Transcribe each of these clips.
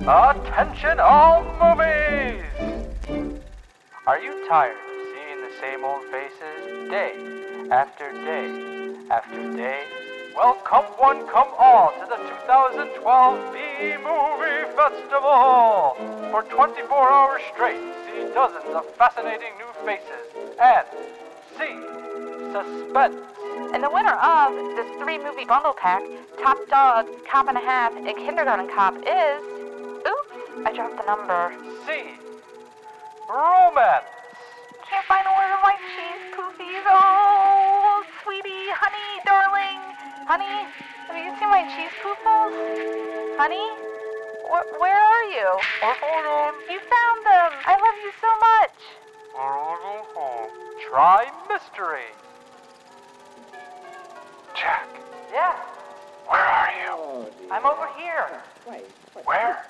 Attention all movies! Are you tired of seeing the same old faces day after day after day? Well, come one, come all to the 2012 B Movie Festival! For 24 hours straight, see dozens of fascinating new faces and see suspense. And the winner of this three movie bundle pack, Top Dog, Cop and a Half, and Kindergarten Cop is. I dropped the number. C. Romance. Can't find where my cheese poofies. Oh, sweetie, honey, darling. Honey, have you seen my cheese poofles? Honey? Wh- where are you? You found them. I love you so much. Try mystery. Jack, I'm over here. Where?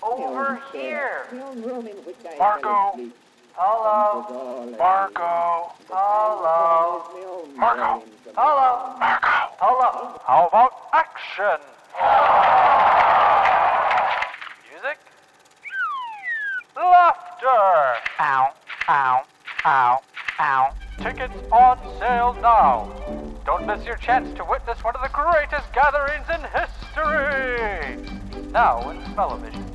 Over here. Marco. Hello. Marco. Hello. Marco. Hello. Marco. Hello. How about action? Music? Laughter! Ow, ow, ow, ow. Tickets on sale now. Don't miss your chance to witness one of the greatest gatherings in history. Now in Smell-O-Vision.